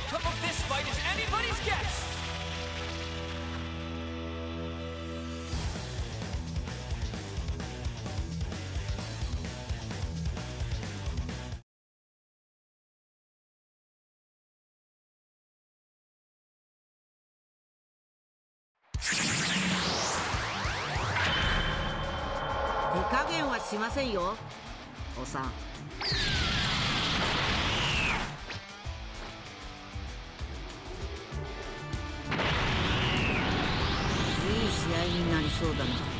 outcome of this fight is anybody's guess. 是的呢？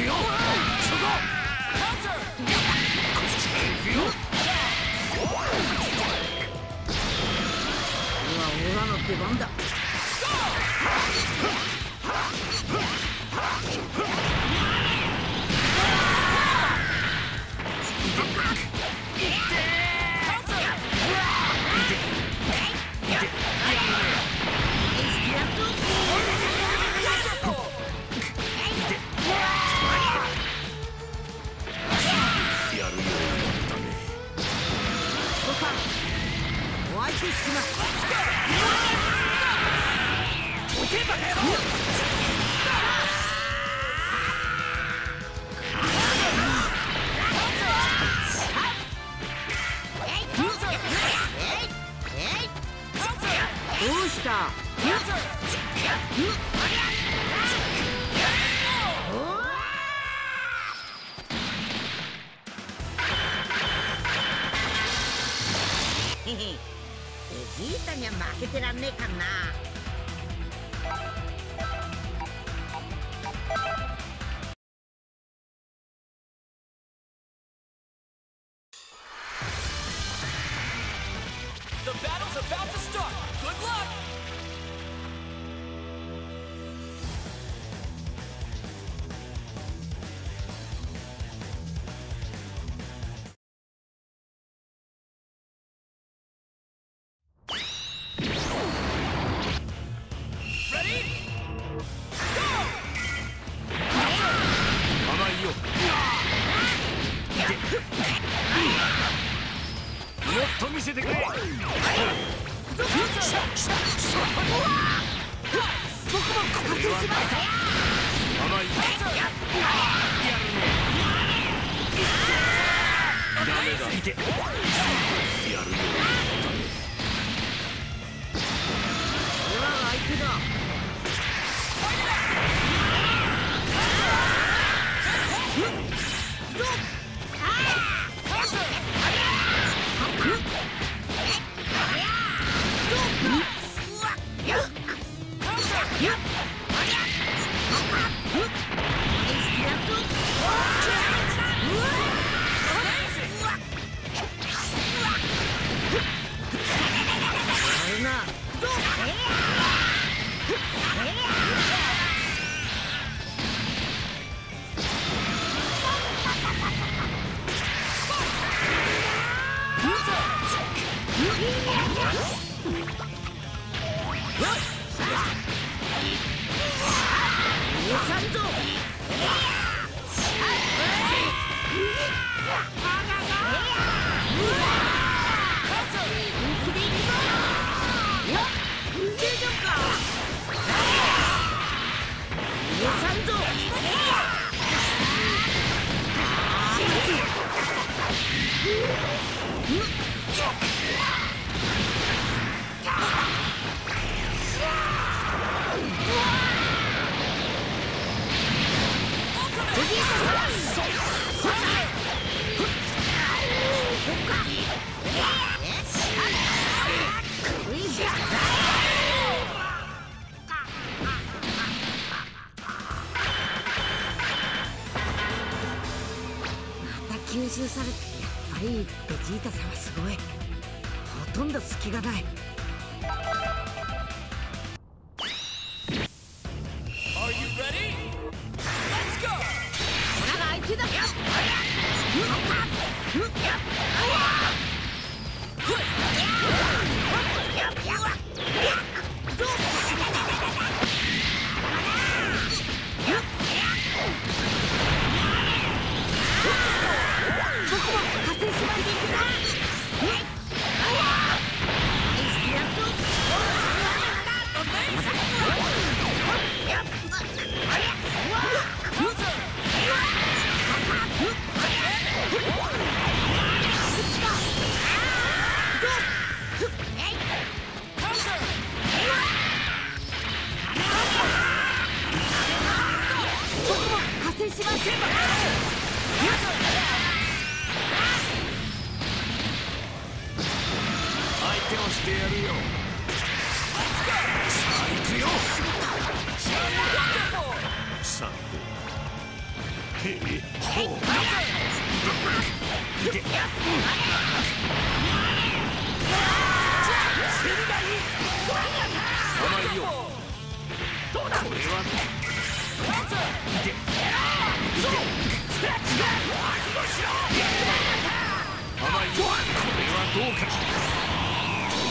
くよそここっちへ行くよ俺はオラの出番だ？どうした จารณในข้างหน้า Yep.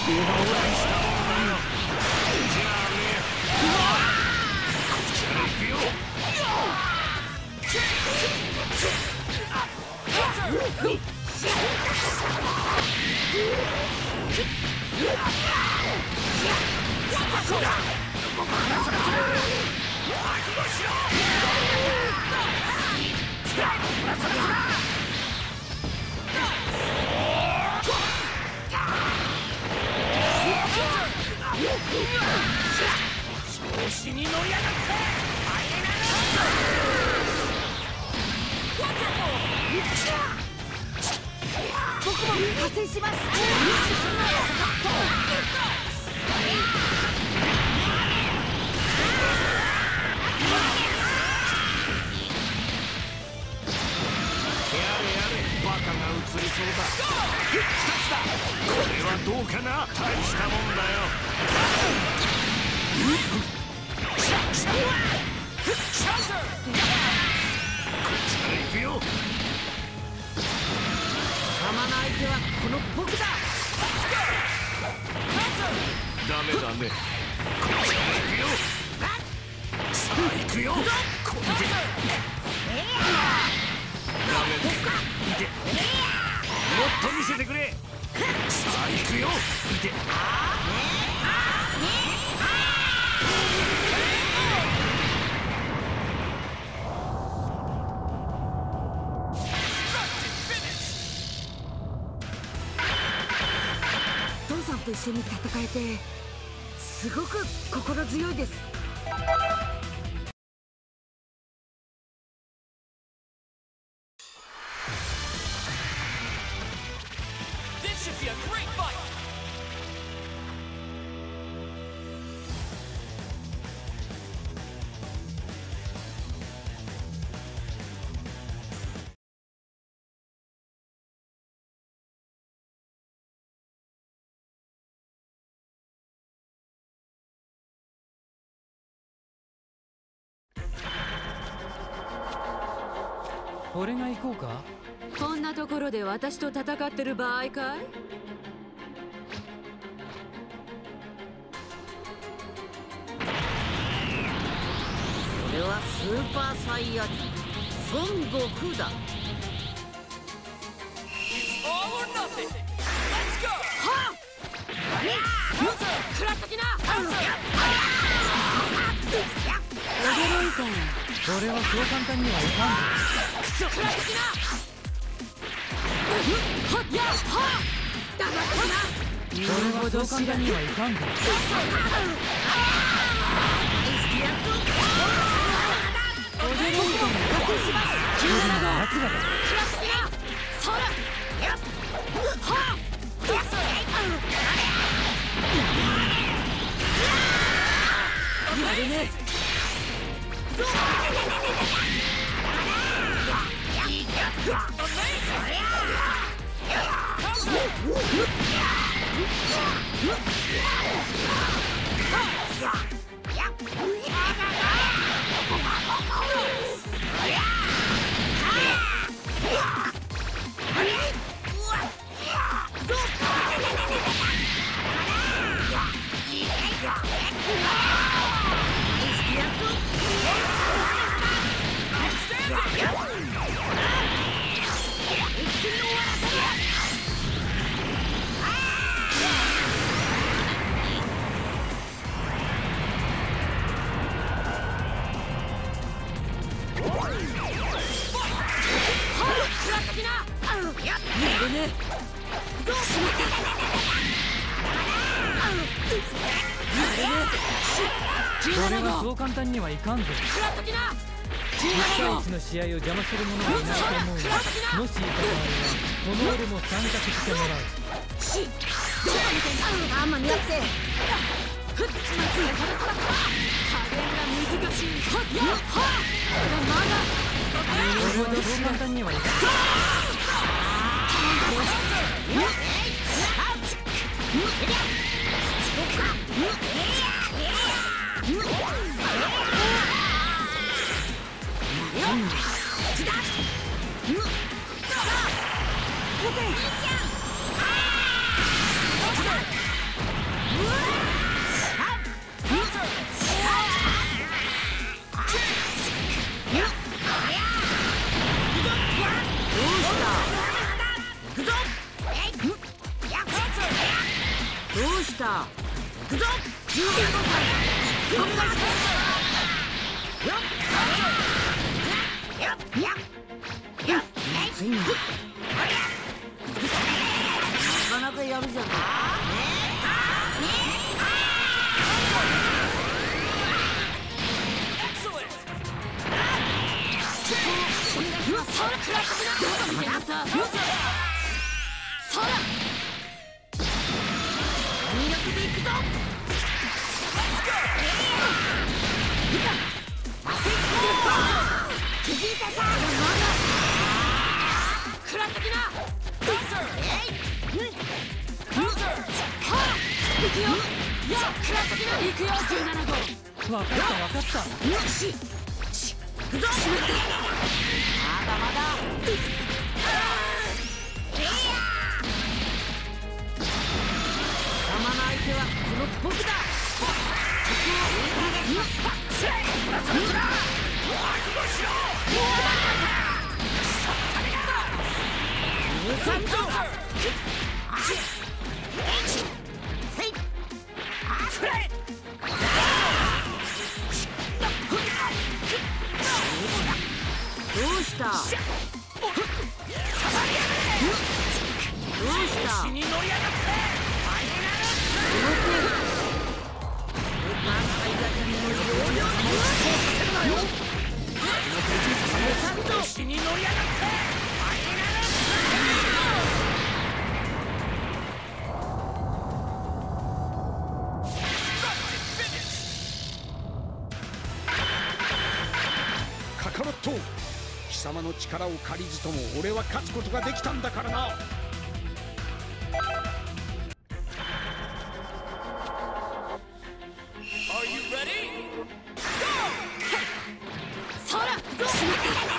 オ調子に乗りやがっ！て僕も加勢しますバカが映りそうだ。二つだ。これはどうかな？大したもんだよ。こっちから行くよ様の相手はこの僕だダメだねこっちから行くよさあ行くよこっと見せてくれ。さあ行くよ。いて父さんと一緒に戦えてすごく心強いです「俺が行こうか？こんなところで私と戦ってる場合かい？俺はスーパーサイヤ人孫悟空だ。All or nothing! Let's go! 食らっときな俺はそう簡単にはいかんぞ食らっときなはっやっはっだが俺はそう簡単にはいかんぞ俺の圧がだ食らっときなそらやっはっやるね Yeah! これはそう簡単にはいかんぞ。1対1の試合を邪魔する者はいないと思うがもしいた場合はこの俺も参加してもらうあんま似合って加減が難しいはっやっはっまだこれはそう簡単にはいかんどうした？ついななかなかやるじゃない全力でいくぞ食らってきな行くよや食らってきな行くよ17号わかったわかったよしし行くぞ。まだまだ手はこの僕だどうしたどうした貴様の力を借りずとも俺は勝つことができたんだからな。ら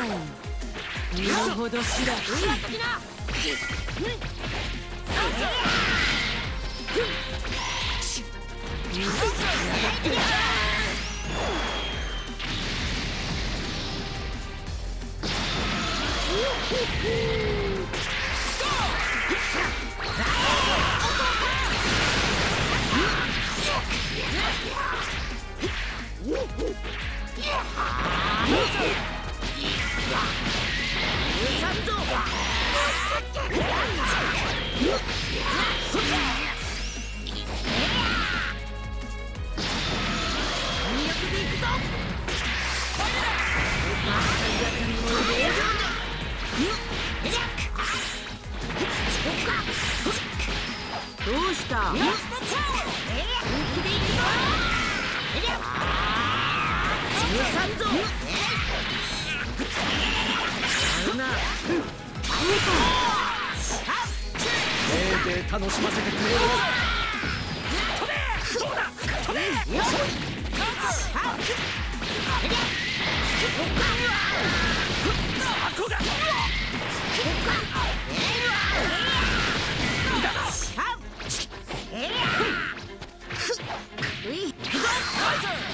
だよ身の程知らずどうしたせいぜい楽しませてくれよ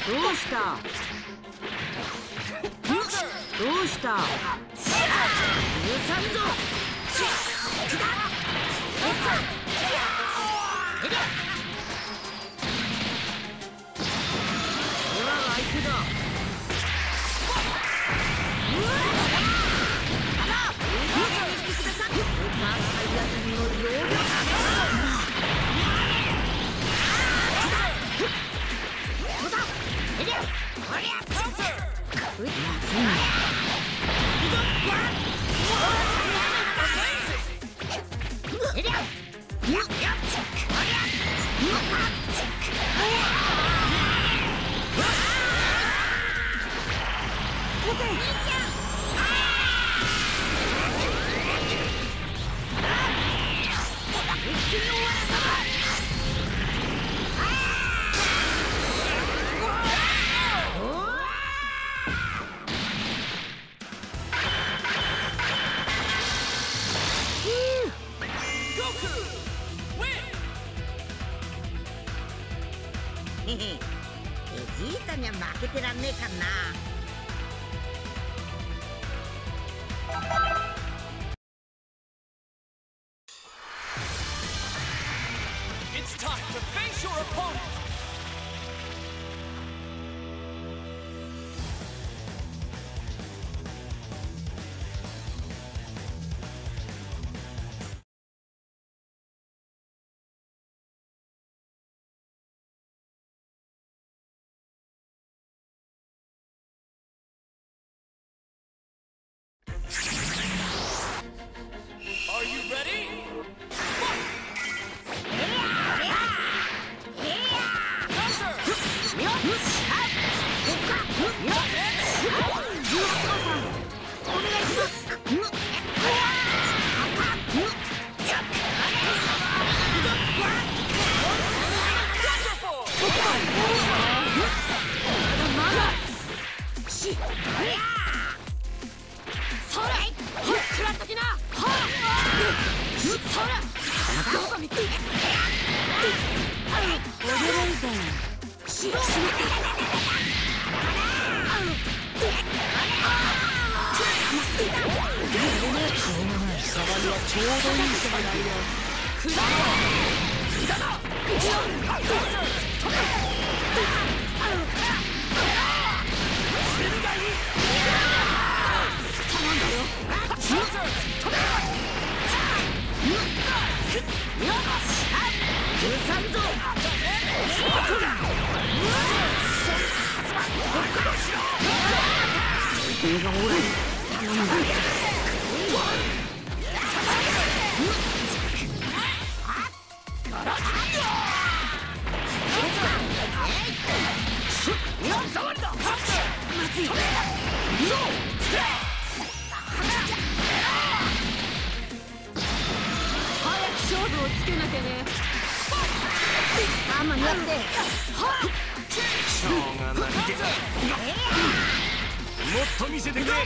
どうした？どうした？許さんぞ俺は相手だへけてらんねえかんな。早く勝負をつけなきゃね。まもっと見せてくれ。まだ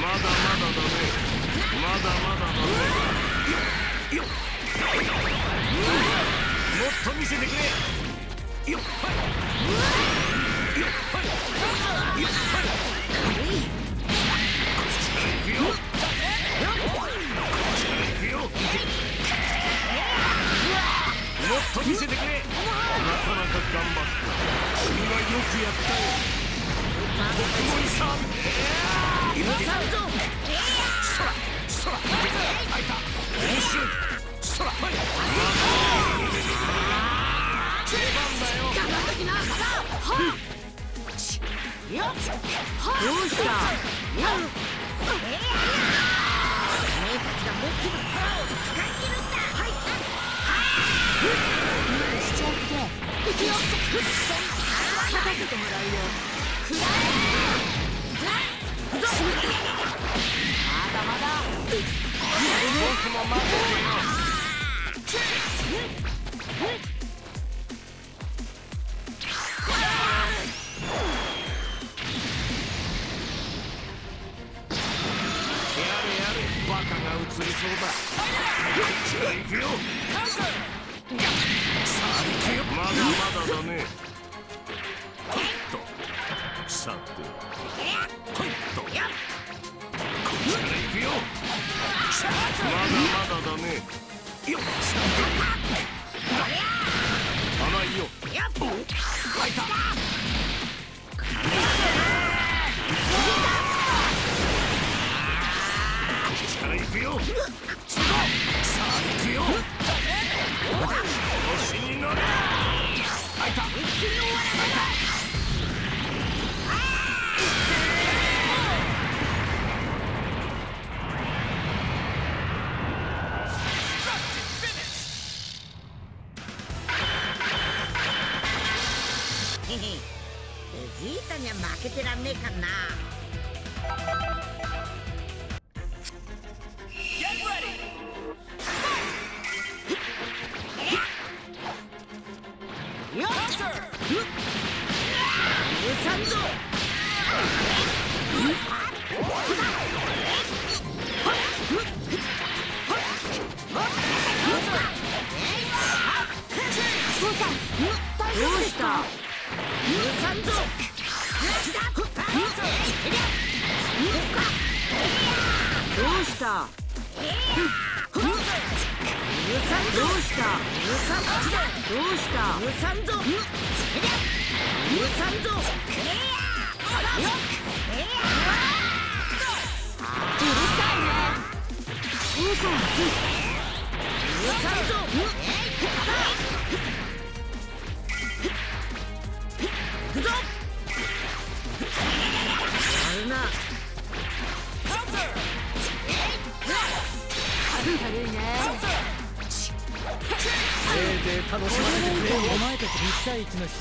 まだだね。まだまだだね。よもっ。と見せてくれよっ。はいよっ。はいよっ。はいいくよっと見せてくれ。なかなか頑張った君はよくやったよさんぞそらそら開いた面白いそら出番だよ頑張っときなはっよっどうしためっちゃ持ってるせてもるがりそうだ。まだまだだね。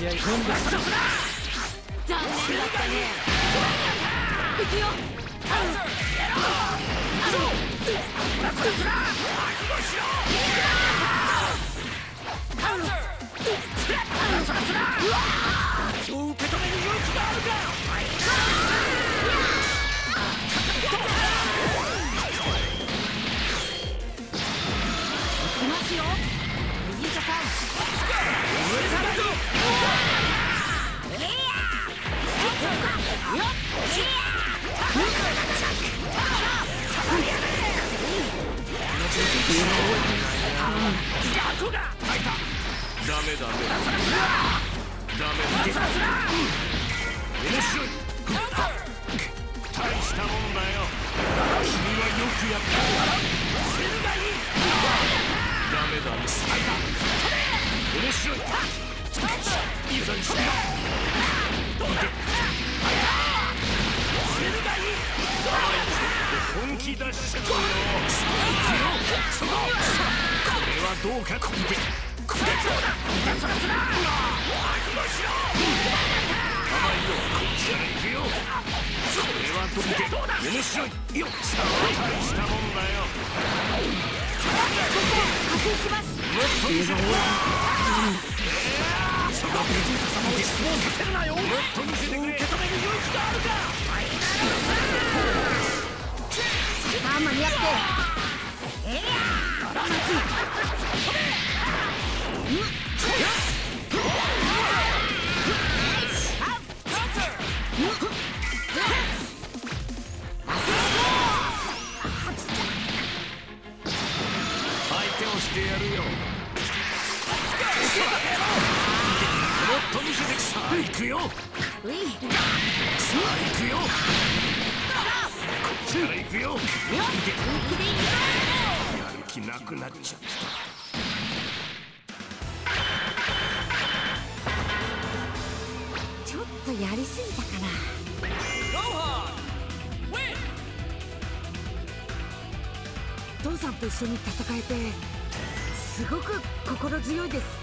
Yeah. してやるよ。もっと見せてさあ行くよ。さういあ行くよ。こっちから行くよ。やる気なくなっちゃった。ちょっとやりすぎたかな。父さんと一緒に戦えてすごく心強いです。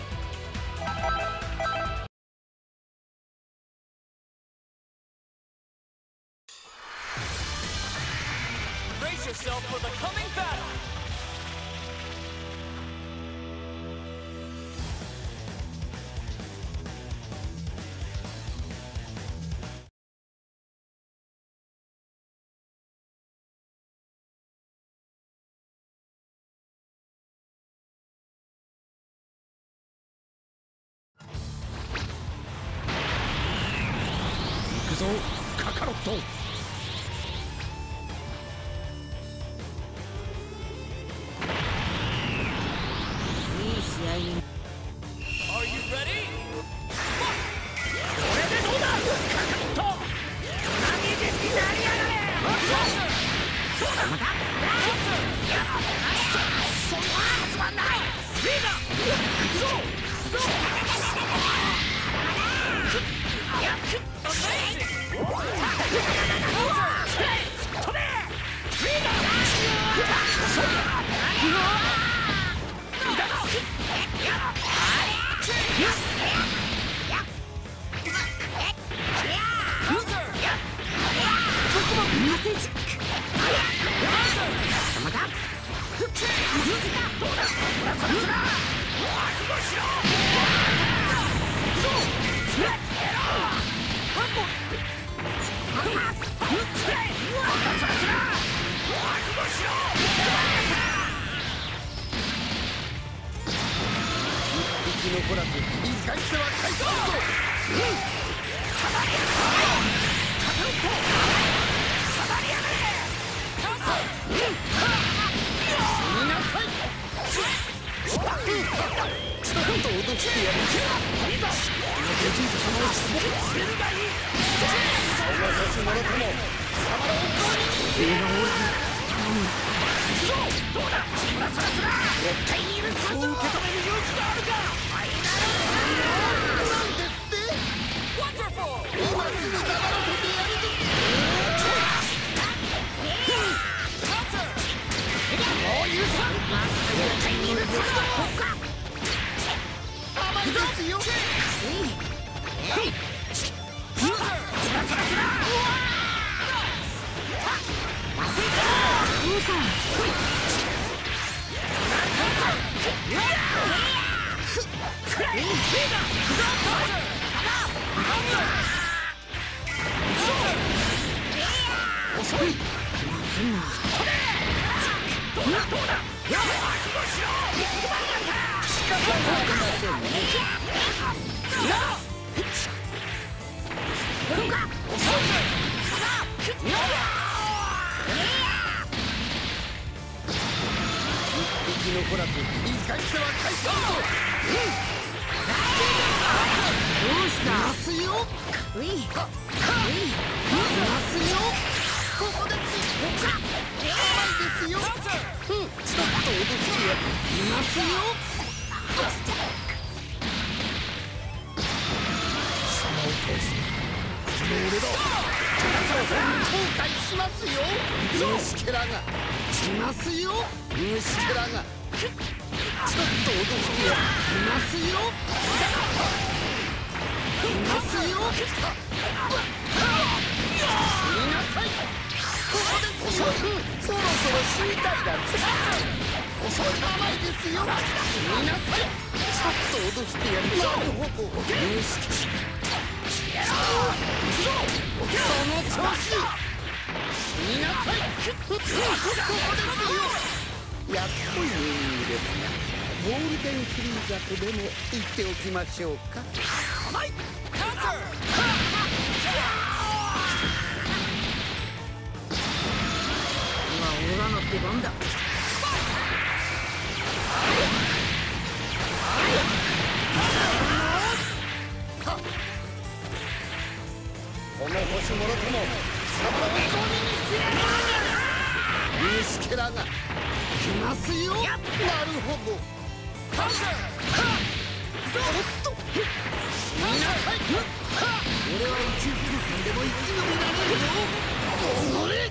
生残らずどうした？ますよういういうますよここです甘いですようんちょっと脅してやいますよ後悔しますよ虫けらがいますよ虫けらがちょっと脅してやいますよいますよそろそろ死にたいだ。遅い甘いですよ死になさいちょっと脅してやるなるほどよしその調子みなさいここですよ安っぽいネーミですがゴールデンフリーザとでも言っておきましょうか今オラの出番だ。この星もろともサバをゴミにしてやる虫けらが来ますよ。なるほど。カウンおっ。とみなさい俺は宇宙空間でも生き延びられるよ。おのれ？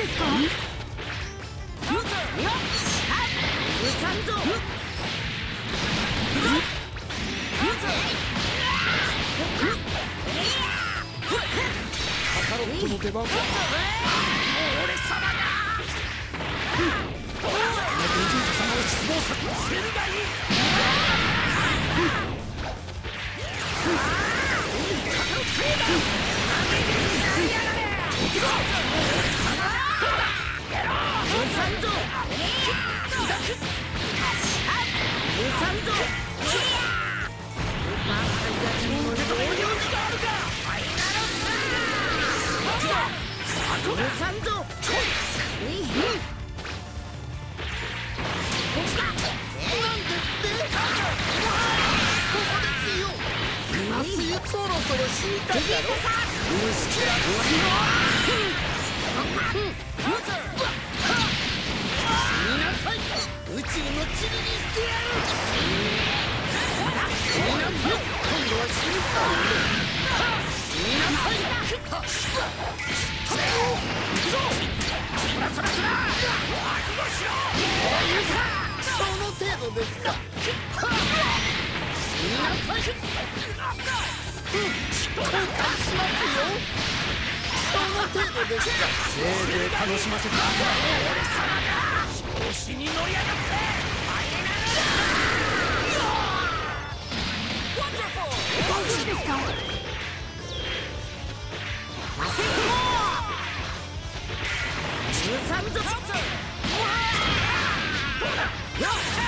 うさんぞカカロットの出番か俺様がこのベジータ様を失望させるがいいう宇宙の塵にしてやるのですか？さい交換しますよ。その程度ですか？せいぜい楽しませて。俺様が調子に乗りやがって。大丈夫ですかません十三ぞよっ十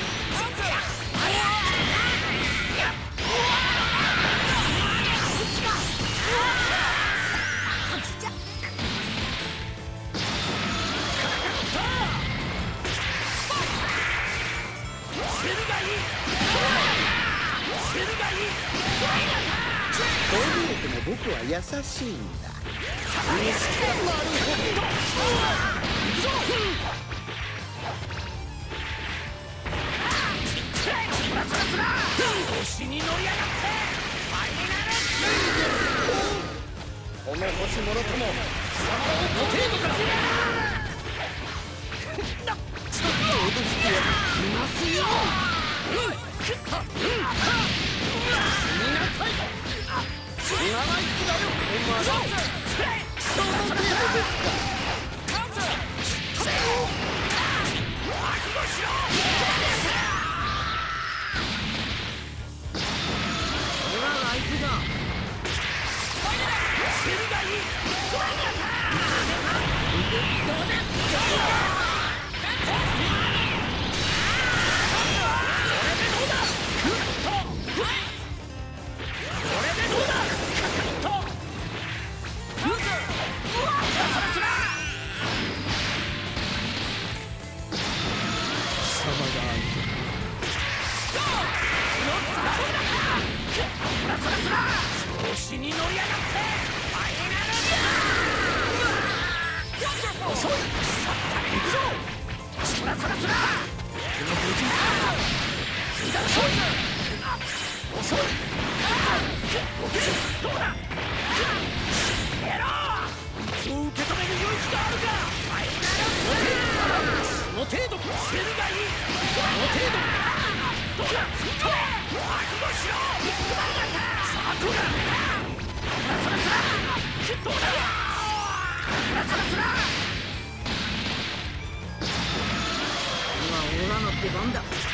僕は優しいんだ。調子に乗りやがってこの星もろとも貴様をご程度からちょっと脅してやる。いますよ。死なない気だよですか今オラの出番だ。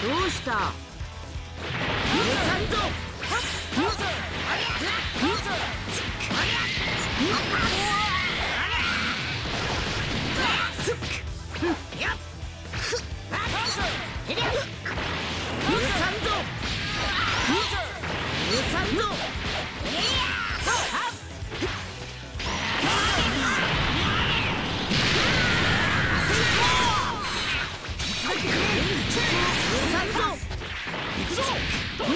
どうした？うさんぞど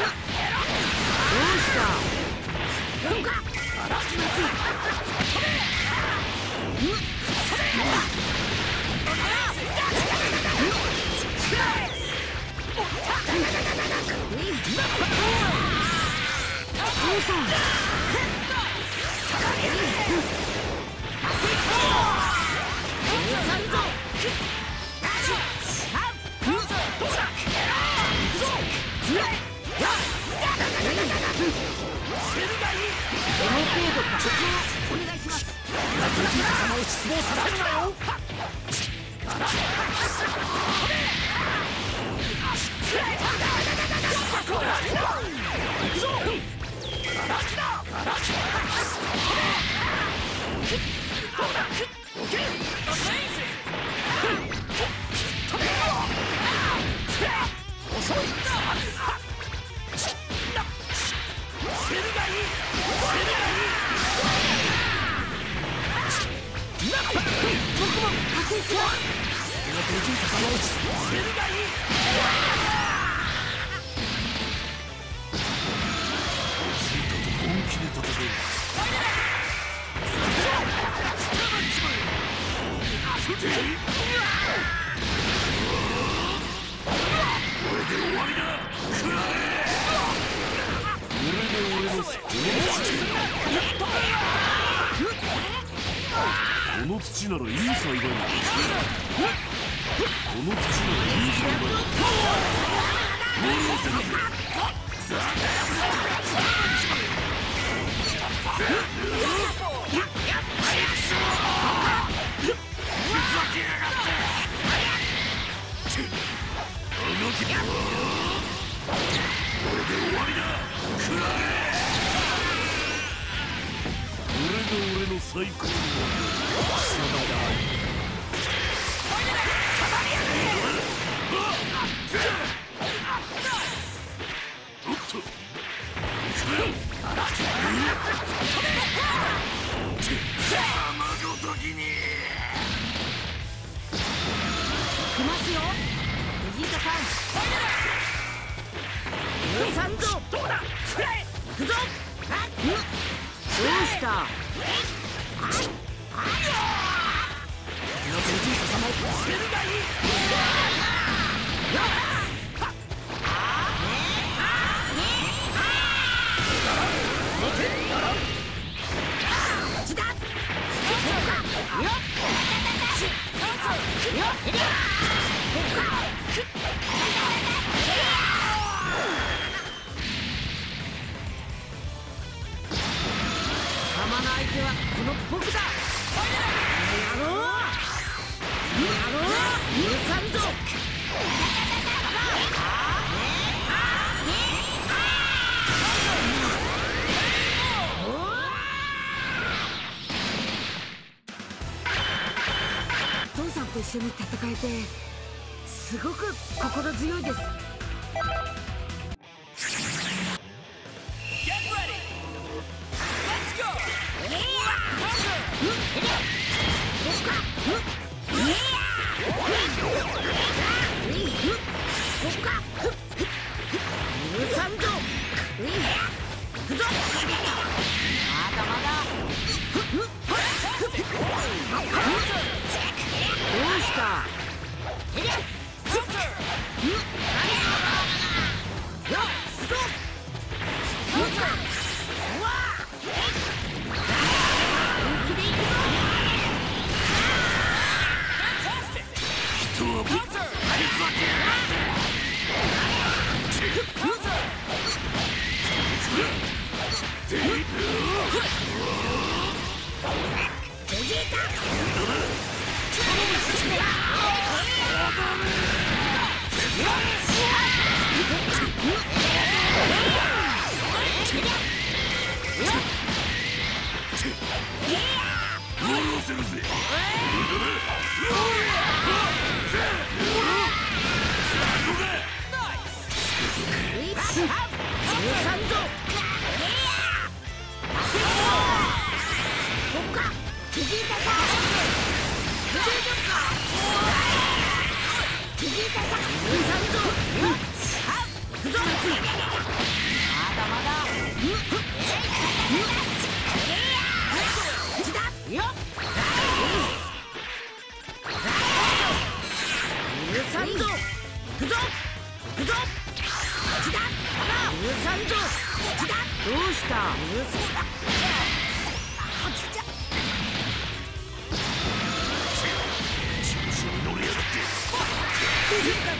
お願いしますこどうだ？手はこの僕だ。やろうやろう許さんぞ父さんと一緒に戦えてすごく心強いです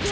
き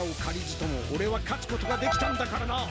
力を借りずとも俺は勝つことができたんだからな。